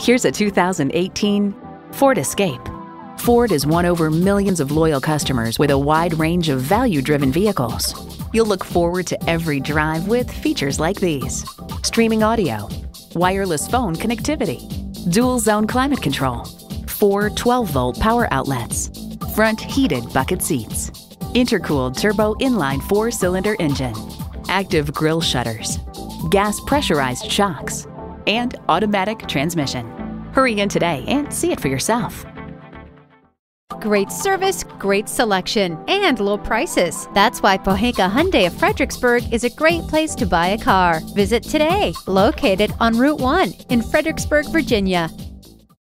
Here's a 2018 Ford Escape. Ford has won over millions of loyal customers with a wide range of value driven vehicles. You'll look forward to every drive with features like these streaming audio, wireless phone connectivity, dual zone climate control, four 12 volt power outlets, front heated bucket seats, intercooled turbo inline four cylinder engine, active grille shutters, gas pressurized shocks, and automatic transmission. Hurry in today and see it for yourself. Great service, great selection, and low prices. That's why Pohanka Hyundai of Fredericksburg is a great place to buy a car. Visit today, located on Route 1 in Fredericksburg, Virginia.